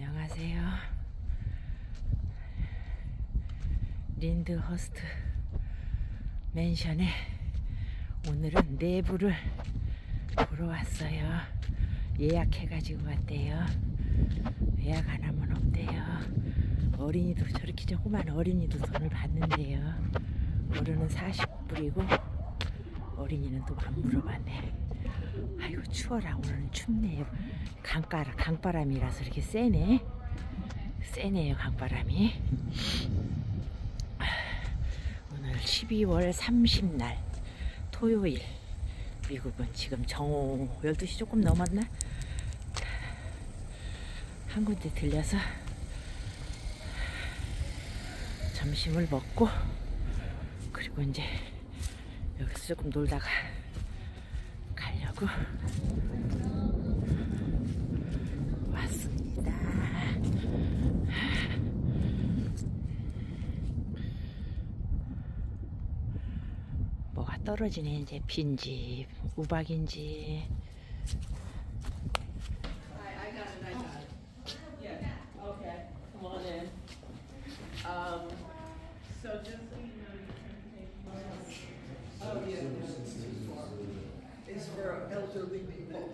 안녕하세요. 린드 허스트 맨션에 오늘은 내부를 보러 왔어요. 예약해가지고 왔대요. 예약 안 하면 없대요. 어린이도 저렇게 조그만 어린이도 돈을 받는데요. 어른은 40불이고 어린이는 또 안 물어봤네. 아이고 추워라 오늘은 춥네요 강가라 강바람이라서 이렇게 세네 세네요 강바람이 오늘 12월 30날 토요일 미국은 지금 정오 12시 조금 넘었나? 한 군데 들려서 점심을 먹고 그리고 이제 여기서 조금 놀다가 먹고 그 왔습니다. 뭐가 떨어지는 이제 빈집 우박인지 self people. good for you.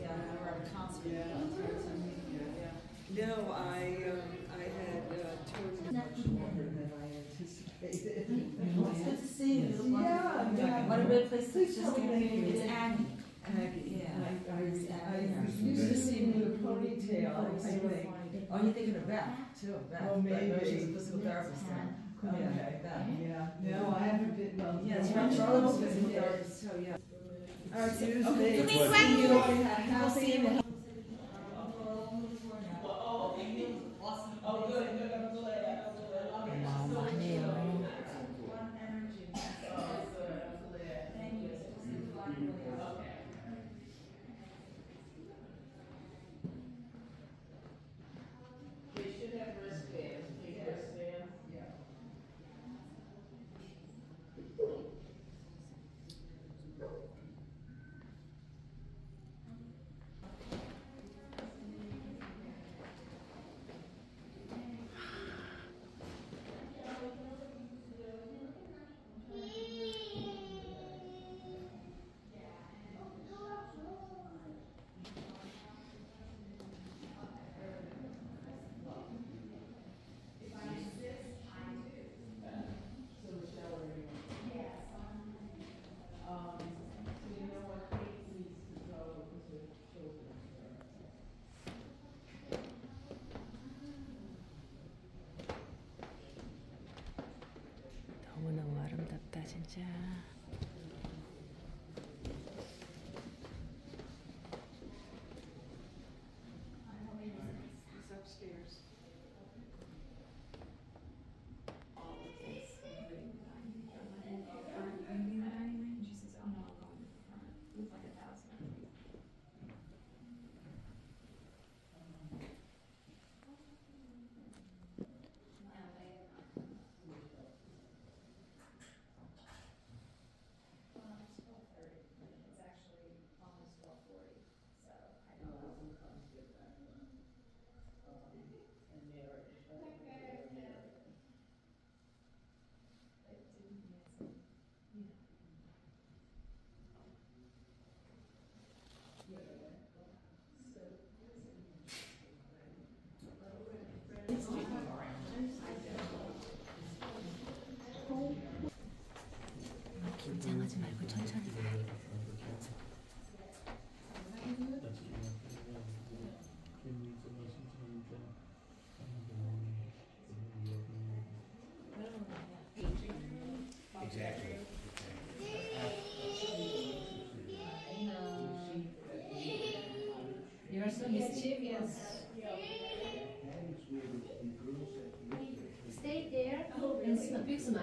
Yeah, a concert. Yeah. No, I, um, I had uh, turned much than I anticipated. good to see you. Yeah, yeah. What a great place to just get It's Annie. Yeah. I, I, I used to see him with a ponytail, Oh, you're thinking of Beth, too, Beth. Oh, maybe. she's a physical therapist now. Okay, Beth. Yeah, no, I haven't been, well. Yeah, it's from Charles, physical therapist, so, yeah. All right, so, okay. you. じゃあ mischievous. Stay there oh, and pick smile.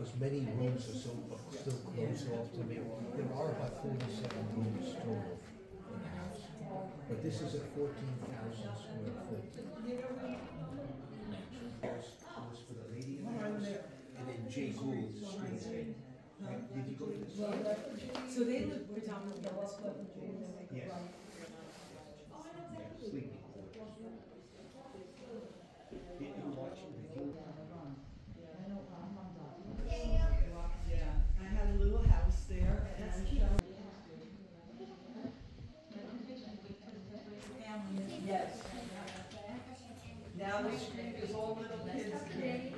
because many rooms are so, still closed off to me. There are about 47 rooms total in the house, but this is a 14,000 square foot mansion. was for the lady in the house, and then Jay Did you go to this? So they live predominantly on this Yes. Now they treat as old little kids do. That's why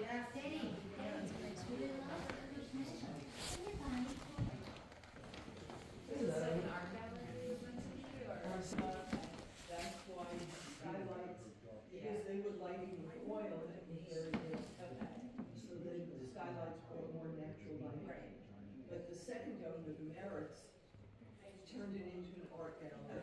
skylights, because they would light lighting the oil and it was very good. the skylights were more natural light. But the second dome, of the merits, turned it into an art gallery.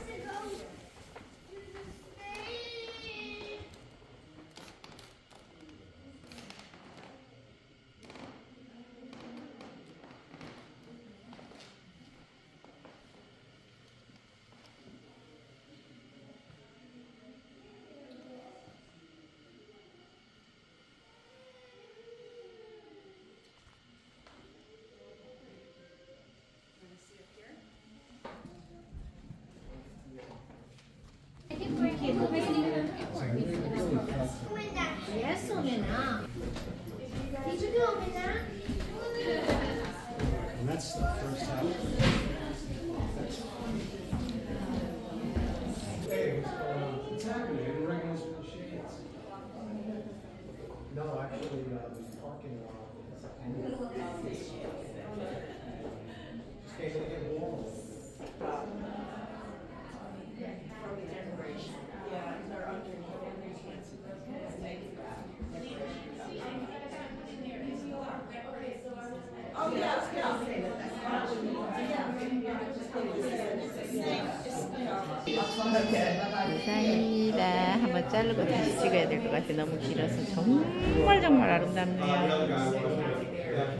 감사합니다. 한번 자르고 다시 찍어야 될 것 같아. 너무 길어서 정말 정말 아름답네요.